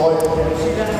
はい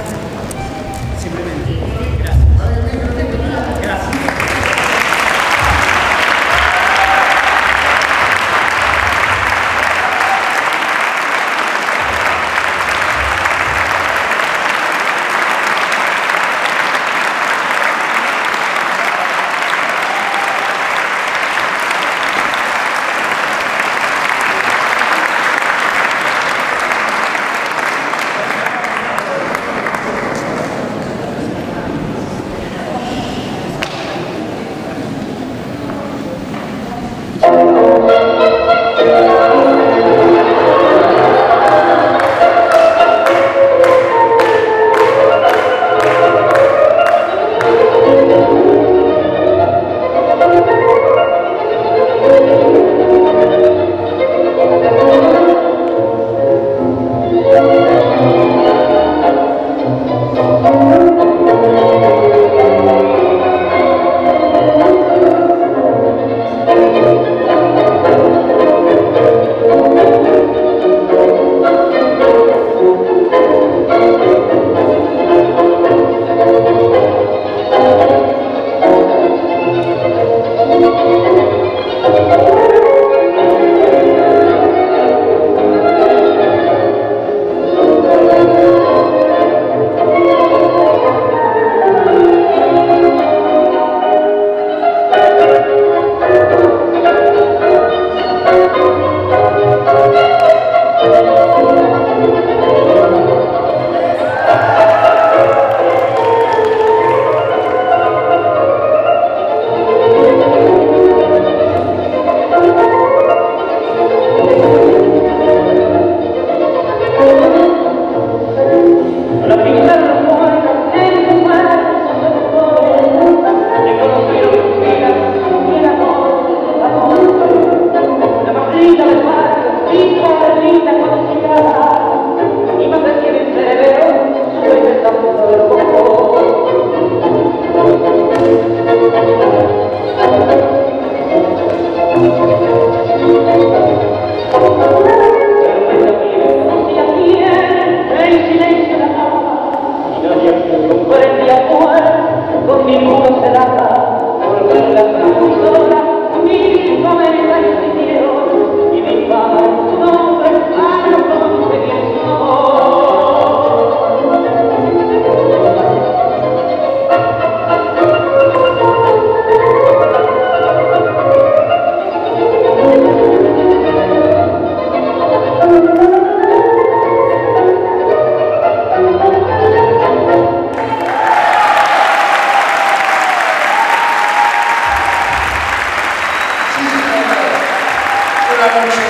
una noche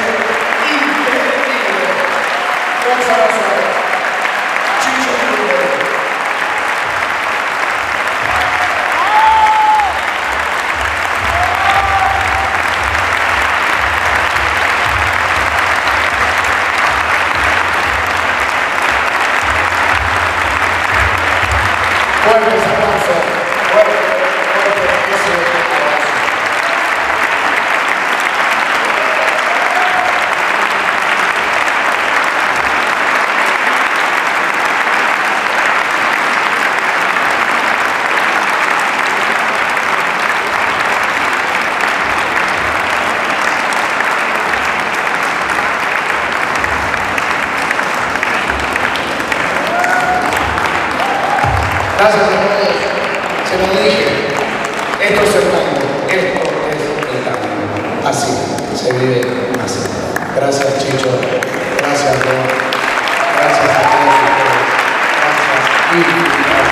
increíble con Salazar, Chicho Rivera. Bueno, Gracias a todos. Se lo dije. Esto es el mundo. Esto es el camino. Así se vive así. Gracias, Chicho. Gracias, Dios. Gracias a todos ustedes. Gracias. Y gracias.